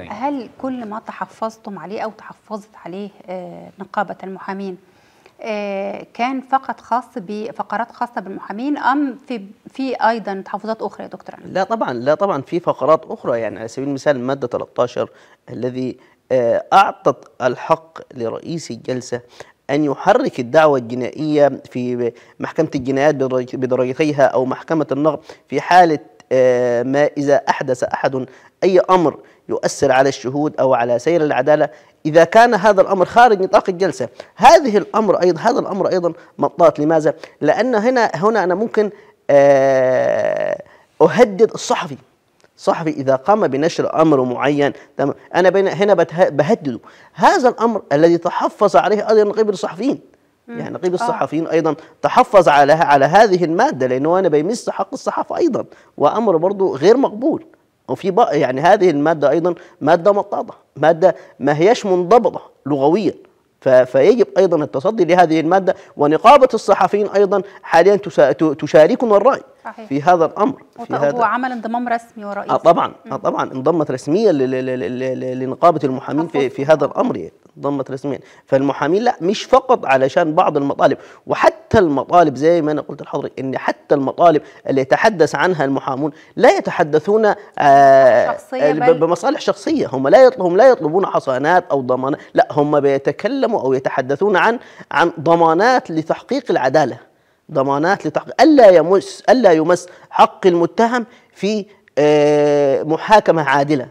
هل كل ما تحفظتم عليه أو تحفظت عليه آه، نقابة المحامين آه، كان فقط خاص بفقرات خاصة بالمحامين أم في في أيضا تحفظات أخرى يا دكتور أنا؟ لا طبعا لا طبعا في فقرات أخرى يعني على سبيل المثال الماده 13 الذي آه، أعطت الحق لرئيس الجلسة أن يحرك الدعوة الجنائية في محكمة الجنايات بدرجتيها أو محكمة النقض في حالة ما إذا أحدث أحد أي أمر يؤثر على الشهود أو على سير العدالة إذا كان هذا الأمر خارج نطاق الجلسة هذه الأمر أيضا هذا الأمر أيضا مطاط. لماذا؟ لأن هنا هنا أنا ممكن أهدد الصحفي الصحفي إذا قام بنشر أمر معين أنا بين هنا بهدده. هذا الأمر الذي تحفظ عليه أيضا نقيب الصحفيين يعني نقيب الصحفيين أيضا تحفظ على على هذه المادة لأنه أنا بيمس حق الصحافة أيضا وأمر برضه غير مقبول. وفي يعني هذه المادة أيضا مادة مطاطه مادة ما هيش منضبطة لغويا. فيجب أيضا التصدي لهذه المادة ونقابة الصحفيين أيضا حاليا تشاركنا الرأي صحيح. في هذا الأمر في هذا هو عمل انضمام رسمي ورئيسي. آه طبعا آه طبعا انضمت رسميا لنقابة المحامين في, في هذا الأمر يعني. انضمت رسميا فالمحامين لا مش فقط علشان بعض المطالب. وحتى المطالب زي ما أنا قلت لحضرتك إن حتى المطالب اللي يتحدث عنها المحامون لا يتحدثون آه بمصالح شخصية. هم لا يطلبون لا يطلبون حصانات أو ضمانات. لا هم بيتكلموا أو يتحدثون عن عن ضمانات لتحقيق العدالة. ضمانات لتحقيق ألا يمس ألا يمس حق المتهم في محاكمة عادلة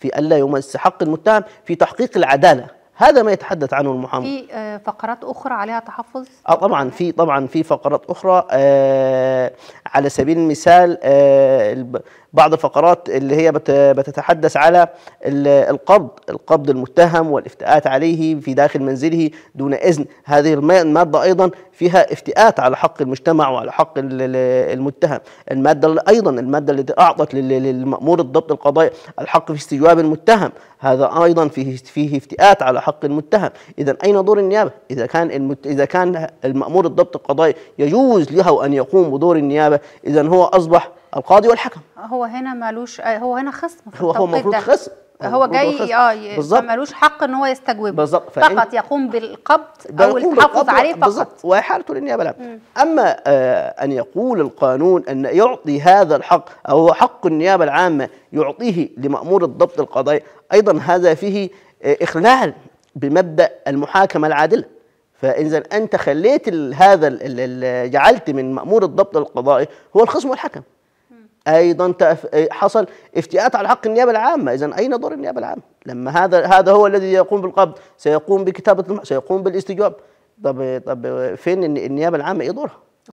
في ألا يمس حق المتهم في تحقيق العدالة. هذا ما يتحدث عنه المحامي. في فقرات أخرى عليها تحفظ؟ آه طبعا في طبعا في فقرات أخرى آه على سبيل المثال آه بعض الفقرات اللي هي بتتحدث على القبض القبض المتهم والافتئات عليه في داخل منزله دون إذن. هذه المادة أيضا فيها افتئات على حق المجتمع وعلى حق المتهم. المادة أيضا المادة التي أعطت للمأمور الضبط القضائي الحق في استجواب المتهم. هذا أيضا فيه فيه افتئات على حق المتهم. إذا أين دور النيابة؟ إذا كان المت... إذا كان المأمور الضبط القضائي يجوز له أن يقوم بدور النيابة إذا هو أصبح القاضي والحكم. هو هنا مالوش هو هنا خصم في هو هو المفروض خصم. هو جاي آه مالوش حق إن هو يستجوب بالظبط. فقط يقوم بالقبض أو التحفظ عليه فقط. بالظبط وحالته للنيابه العامه أما آه أن يقول القانون أن يعطي هذا الحق أو هو حق النيابة العامة يعطيه لمأمور الضبط القضائي أيضا هذا فيه آه إخلال. بمبدأ المحاكمة العادلة. فإذا أنت خليت هذا جعلت من مأمور الضبط القضائي هو الخصم والحكم. أيضا حصل افتئات على حق النيابة العامة. اذا أين دور النيابة العامة؟ لما هذا هذا هو الذي يقوم بالقبض سيقوم بكتابة سيقوم بالاستجواب. طب طب فين النيابة العامة إيه دورها؟